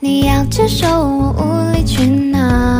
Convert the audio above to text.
你要接受我无理取闹。